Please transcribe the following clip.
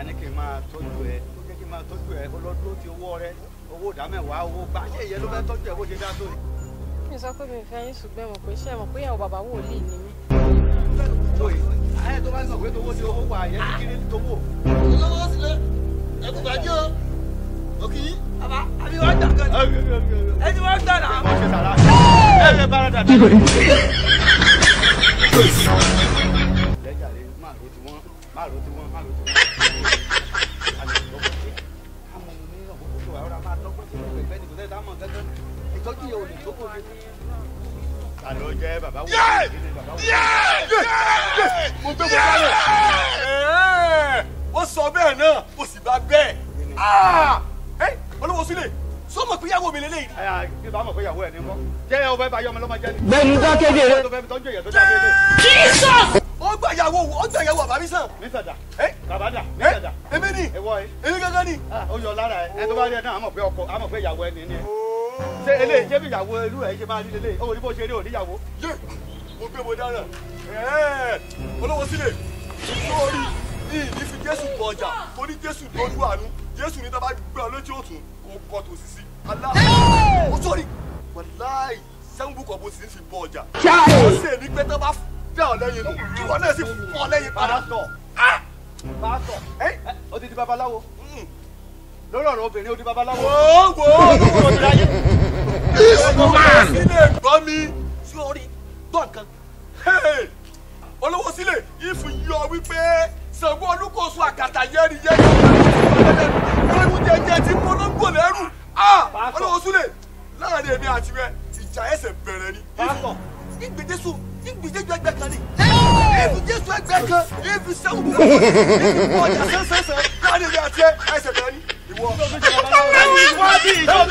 a ní kí n máa tọ́jú ẹ ó jẹ́ kí n máa tọ́jú ẹ ọlọ́dún ti owó rẹ owó ìdámẹ́wàá owó gbà ṣé ìyẹn ló fẹ́ tọ́jú ẹ bó ṣe dá tó yìí. mi sọ pé mi fẹ́ yín ṣùgbọ́n mo pé ṣé mọ̀ pé ìyàwó bàbá wòlíì ni mí. ayé tó bá ń sọ pé tówó ti owó wà yẹn kiri ní tówó. lọ́wọ́ sílẹ̀ ẹkú gbàjẹ́ o òkì bàbá àbí wọ́n gbà kan ẹ ti wọ́n gbà náà. Àlọ́ jẹ́ bàbá wò ó sọ bẹ́ẹ̀ náà ó sì bá bẹ́ẹ̀. olówó sílẹ̀ sọmọ pé ìyàwó mi lélẹ́yìn. ẹ bí bá mọ̀ pé ìyàwó ẹ̀ ní kọ́ jẹ́ ọba ẹ̀ bá yọ ọmọ lọ́mọ jẹ́ ni. Gbẹ̀nu dákẹ́jẹ́. tó fẹ́ ó gbà ìyàwó ó gbà ìyàwó àbábí sàn. ní sàdà Ẹ́. bàbá dà. Ní ẹ? Sàdà èmi ni? Èmi gángan ni. ó yọ lára ẹ. Ẹ tó bá rí ẹ náà àmọ̀ pé ọkọ àmọ̀ pé ìyàwó ẹ. Nìyẹn ṣé eléyìí ṣé bí ìyàwó irú ẹ ṣe máa rí lélẹ̀? Ó ní bó ṣe rí òníyàwó. yé! Mo gbé mo dára. Olówó sílẹ̀ sórí ìní fi jésù bọ ọjà. Mo ní jésù lójú àánú jésù ní tábà gbé ọ òtún kò kọ tó sì sí alá ó sọrí. Wàláì sẹ́ńbù kọ̀ bó sì ń fi bọ ọjà. Ó sì ní pé tó bá dá ọ lẹ́yìn nù wọn náà sì fọ́ lẹ́yìn padà. pásítọ̀ pásítọ̀ ẹ ó ti di babaláwo Mm. lórí ọ̀rọ̀ obìnrin ó di babaláwo. wò ó ó ti ráyè. olówó sílẹ̀ gbọ́ mi sórí gbọ́ nǹkan. Hey! olówó sílẹ̀ ìfù yọ wípé Ṣàngó Olúkòso àkàtà yẹ́rì yẹ́rì ẹ̀rù jẹjẹ tí polongo lẹ́rù Ah! olówó sílẹ̀ láàárín èmi àti rẹ ìjà ẹsẹ̀ bẹ̀rẹ̀ ni. Pásítọ̀ ìgbè jésù ìgbè jésù ẹgbẹ́ kan ni ìgbè jésù ẹgbẹ́ kan ìfi sẹ́wọ̀n bí wọ́n ọjà sẹ́sẹ́sẹ́ láàárín ìwé àti ẹsẹ̀ kan ni ìwọ. ìwọ bí ìjọba